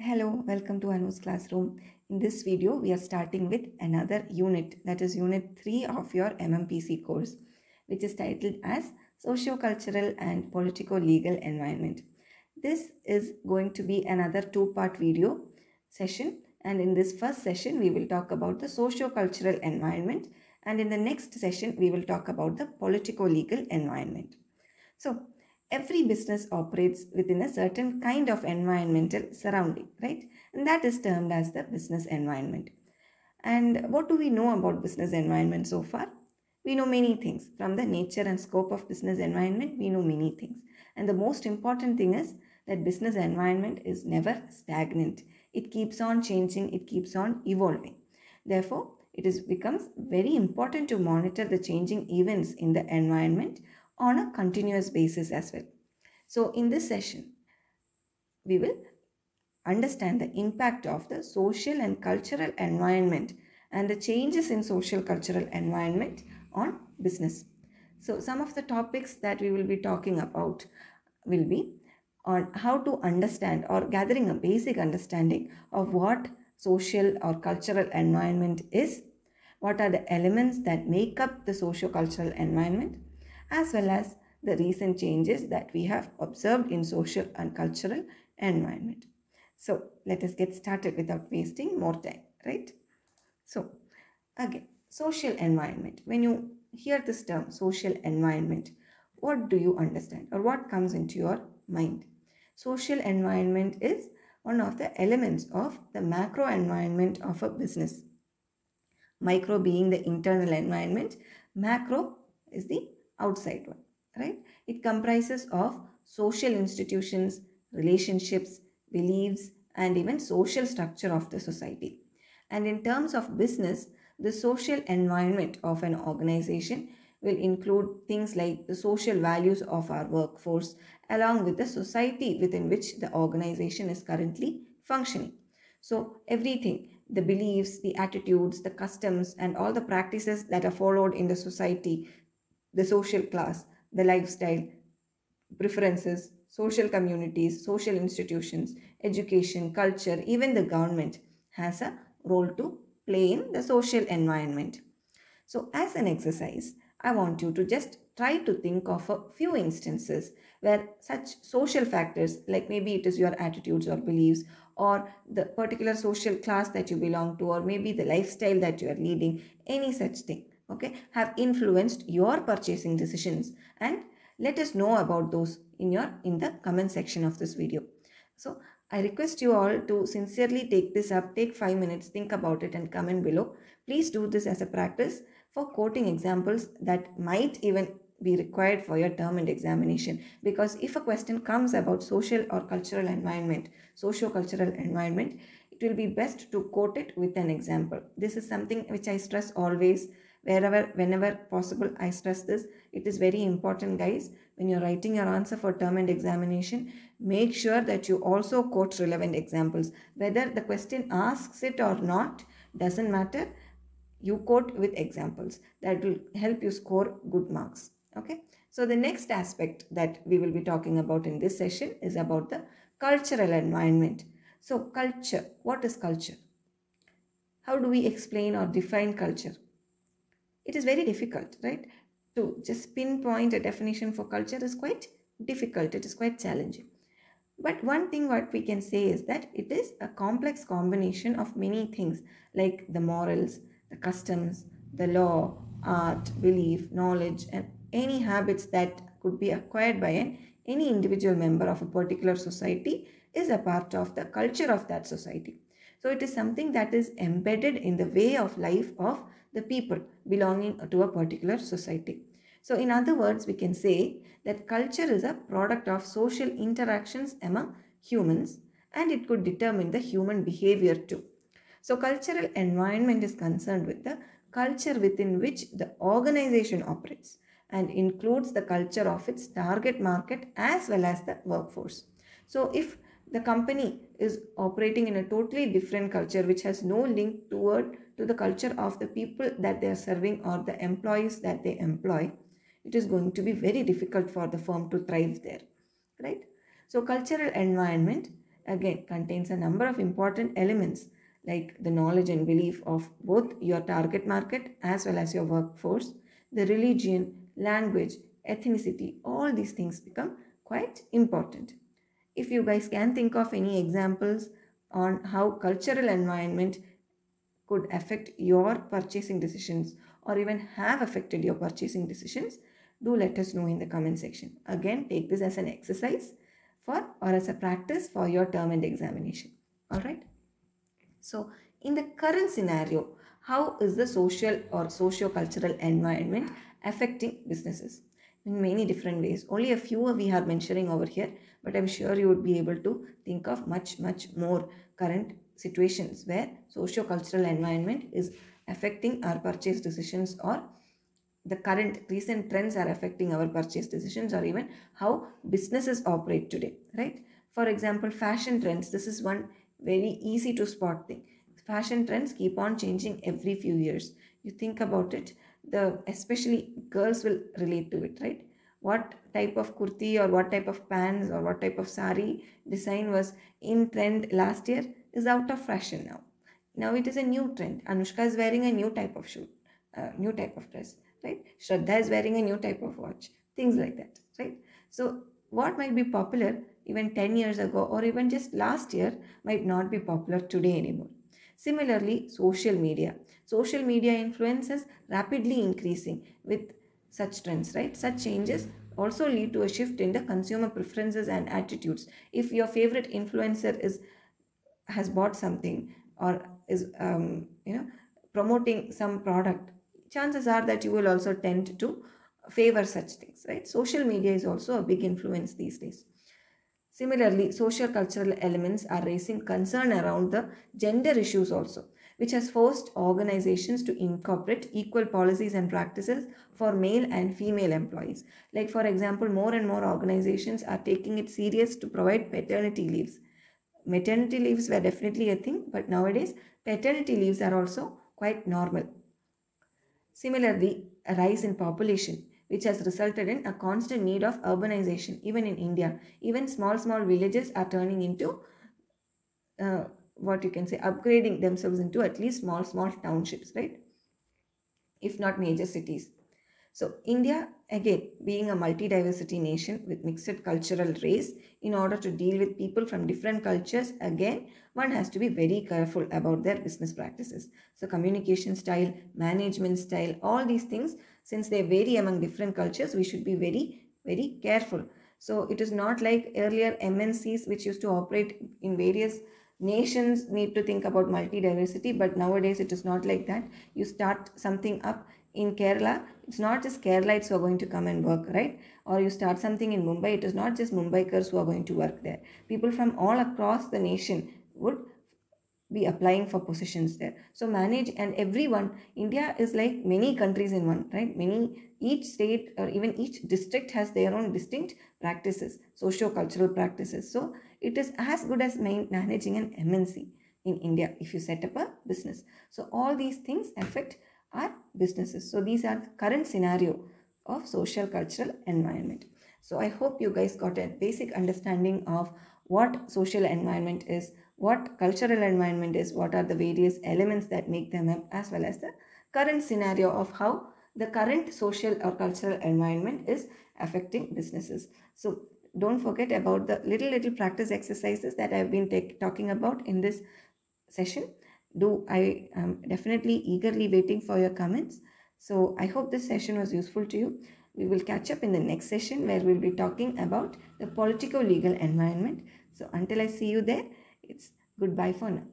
Hello, welcome to Anu's classroom. In this video, we are starting with another unit that is unit 3 of your MMPC course, which is titled as Socio-Cultural and Politico-Legal Environment. This is going to be another two-part video session and in this first session, we will talk about the socio-cultural environment and in the next session, we will talk about the politico-legal environment. So, every business operates within a certain kind of environmental surrounding, right? And that is termed as the business environment. And what do we know about business environment so far? We know many things. From the nature and scope of business environment, we know many things. And the most important thing is that business environment is never stagnant. It keeps on changing, it keeps on evolving. Therefore, it is becomes very important to monitor the changing events in the environment on a continuous basis as well. So, in this session, we will understand the impact of the social and cultural environment and the changes in social cultural environment on business. So, some of the topics that we will be talking about will be on how to understand or gathering a basic understanding of what social or cultural environment is, what are the elements that make up the socio-cultural environment, as well as the recent changes that we have observed in social and cultural environment. So let us get started without wasting more time, right? So again, social environment. When you hear this term, social environment, what do you understand or what comes into your mind? Social environment is one of the elements of the macro environment of a business. Micro being the internal environment, macro is the outside one, right? It comprises of social institutions, relationships, beliefs, and even social structure of the society. And in terms of business, the social environment of an organization will include things like the social values of our workforce along with the society within which the organization is currently functioning. So, everything the beliefs, the attitudes, the customs, and all the practices that are followed in the society, the social class, the lifestyle, preferences, social communities, social institutions, education, culture, even the government has a role to play in the social environment. So, as an exercise, I want you to just try to think of a few instances where such social factors, like maybe it is your attitudes or beliefs, or the particular social class that you belong to, or maybe the lifestyle that you are leading, any such thing, okay, have influenced your purchasing decisions. And let us know about those in your in the comment section of this video. So I request you all to sincerely take this up, take five minutes, think about it, and comment below. Please do this as a practice for quoting examples that might even be required for your term-end examination because if a question comes about social or cultural environment socio-cultural environment it will be best to quote it with an example this is something which i stress always wherever whenever possible i stress this. It is very important guys when you're writing your answer for term-end examination make sure that you also quote relevant examples. Whether the question asks it or not doesn't matter. You quote with examples. That will help you score good marks. Okay? So the next aspect that we will be talking about in this session is about the cultural environment. So culture. What is culture? How do we explain or define culture it is very difficult right? To just pinpoint a definition for culture is quite difficult. It is quite challenging. But one thing what we can say is that it is a complex combination of many things like the morals the customs the law art belief knowledge and any habits that could be acquired by an any individual member of a particular society is a part of the culture of that society. So it is something that is embedded in the way of life of the people belonging to a particular society. So in other words, we can say that culture is a product of social interactions among humans and it could determine the human behavior too. So cultural environment is concerned with the culture within which the organization operates and includes the culture of its target market as well as the workforce. So if the company is operating in a totally different culture which has no link toward to the culture of the people that they are serving or the employees that they employ, it is going to be very difficult for the firm to thrive there, right? So cultural environment again contains a number of important elements like the knowledge and belief of both your target market as well as your workforce, the religion, language, ethnicity, all these things become quite important. If you guys can think of any examples on how cultural environment could affect your purchasing decisions or even have affected your purchasing decisions, do let us know in the comment section. Again, take this as an exercise for or as a practice for your term-end examination. Alright. So, in the current scenario, how is the social or socio-cultural environment affecting businesses? In many different ways. Only a few we are mentioning over here, but I'm sure you would be able to think of much, much more current situations where socio-cultural environment is affecting our purchase decisions or the current recent trends are affecting our purchase decisions or even how businesses operate today right? For example fashion trends. This is one very easy to spot thing. Fashion trends keep on changing every few years. You think about it the especially girls will relate to it right? What type of kurti or what type of pants or what type of sari design was in trend last year is out of fashion now. Now it is a new trend. Anushka is wearing a new type of shoe uh, new type of dress right? Shraddha is wearing a new type of watch things like that right? So what might be popular even 10 years ago or even just last year might not be popular today anymore similarly social media. Social media influence is rapidly increasing with such trends right? Such changes also lead to a shift in the consumer preferences and attitudes. If your favorite influencer is has bought something or is um, you know promoting some product chances are that you will also tend to favor such things right? Social media is also a big influence these days similarly social cultural elements are raising concern around the gender issues also which has forced organizations to incorporate equal policies and practices for male and female employees. Like for example more and more organizations are taking it serious to provide paternity leaves. Maternity leaves were definitely a thing but nowadays paternity leaves are also quite normal. Similarly, a rise in population, which has resulted in a constant need of urbanization, even in India. Even small, small villages are turning into uh, what you can say, upgrading themselves into at least small, small townships, right? If not major cities. So, India, again, being a multi-diversity nation with mixed cultural race, in order to deal with people from different cultures, again, one has to be very careful about their business practices. So, communication style, management style, all these things, since they vary among different cultures, we should be very, very careful. So, it is not like earlier MNCs which used to operate in various nations need to think about multi-diversity but nowadays it is not like that you start something up in Kerala, it's not just Keralites who are going to come and work, right? Or you start something in Mumbai, it is not just Mumbaikars who are going to work there. People from all across the nation would be applying for positions there. So manage and everyone, India is like many countries in one, right? Many, each state or even each district has their own distinct practices, socio-cultural practices. So it is as good as managing an MNC in India if you set up a business. So all these things affect are businesses. So these are current scenario of social cultural environment. So I hope you guys got a basic understanding of what social environment is, what cultural environment is, what are the various elements that make them up as well as the current scenario of how the current social or cultural environment is affecting businesses. So don't forget about the little little practice exercises that I've been talking about in this session do I am definitely eagerly waiting for your comments. So I hope this session was useful to you. We will catch up in the next session where we'll be talking about the political legal environment. So until I see you there, it's goodbye for now.